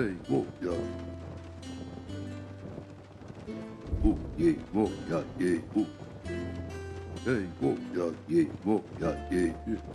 えいもやおえいもやえいおえいもやえいもやえい